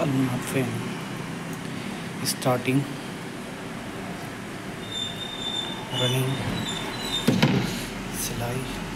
ulnar vein starting running. Slide